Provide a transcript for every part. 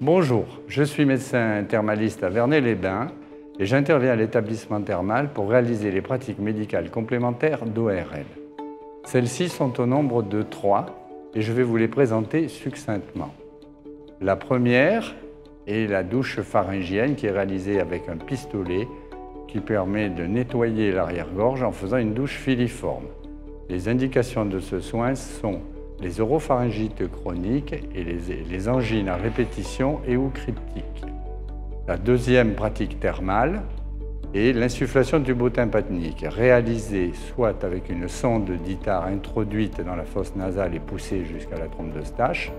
Bonjour, je suis médecin thermaliste à Vernet-les-Bains et j'interviens à l'établissement thermal pour réaliser les pratiques médicales complémentaires d'ORL. Celles-ci sont au nombre de trois et je vais vous les présenter succinctement. La première est la douche pharyngienne qui est réalisée avec un pistolet qui permet de nettoyer l'arrière-gorge en faisant une douche filiforme. Les indications de ce soin sont les oropharyngites chroniques et les, angines à répétition et ou cryptiques. La deuxième pratique thermale est l'insufflation du tympanique, réalisée soit avec une sonde d'ITAR introduite dans la fosse nasale et poussée jusqu'à la trompe de Stache,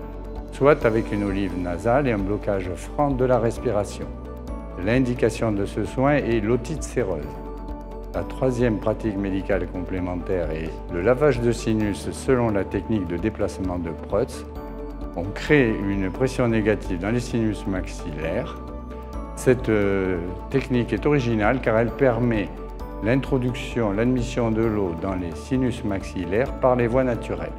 soit avec une olive nasale et un blocage franc de la respiration. L'indication de ce soin est l'otite séreuse. La troisième pratique médicale complémentaire est le lavage de sinus selon la technique de déplacement de Prutz. On crée une pression négative dans les sinus maxillaires. Cette euh, technique est originale car elle permet l'introduction, l'admission de l'eau dans les sinus maxillaires par les voies naturelles.